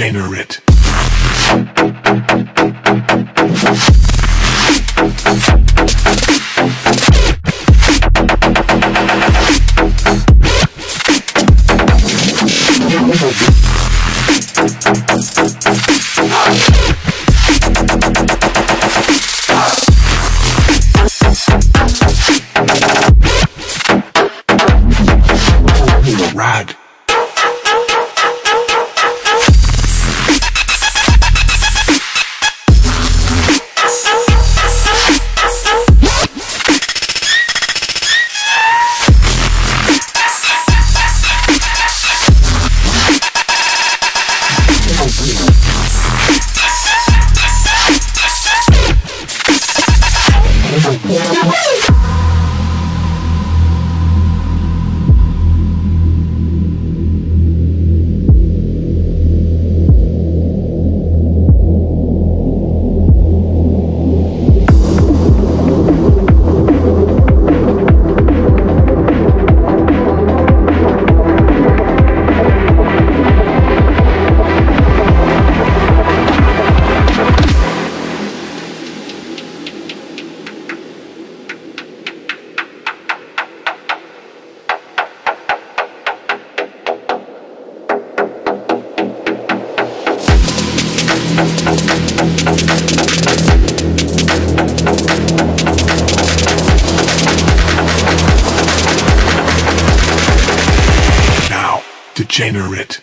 degenerate. Rad. Yeah. Degenerate.